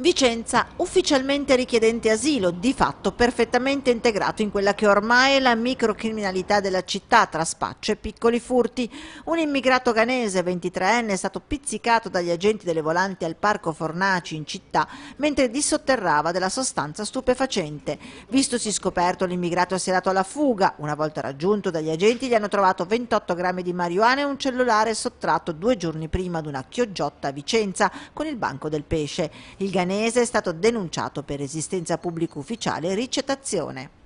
Vicenza, ufficialmente richiedente asilo, di fatto perfettamente integrato in quella che ormai è la microcriminalità della città tra spaccio e piccoli furti. Un immigrato ghanese, 23enne, è stato pizzicato dagli agenti delle volanti al parco Fornaci in città mentre dissotterrava della sostanza stupefacente. Vistosi scoperto, l'immigrato si è dato alla fuga. Una volta raggiunto dagli agenti gli hanno trovato 28 grammi di marijuana e un cellulare sottratto due giorni prima ad una chioggia a Vicenza con il banco del pesce. Il Milanese è stato denunciato per resistenza pubblico ufficiale e ricettazione.